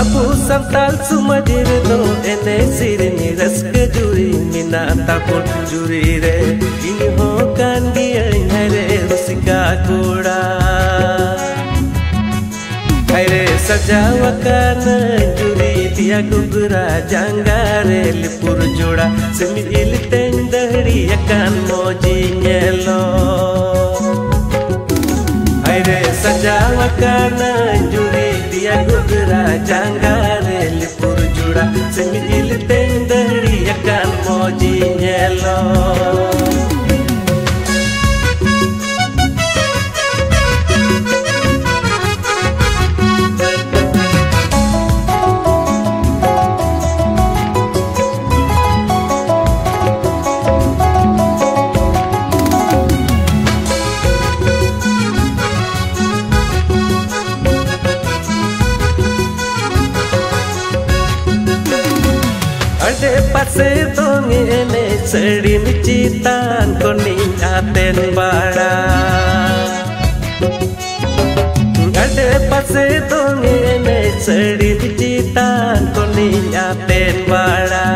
Abu santal sumadir do ene sirni raska juri mina tapul juri re ini ho kan dia hare rusika kuda Hare sajawakan juri dia gugura janggare lipur joda semi il tendari akan moji nyelo Hare sajawakan ya gugra janggar lipur jura semilil tenderi akan mau jinelo. Ade pase dong ene sedi citan koni aten bara Ade pase dong ene sedi citan koni aten bara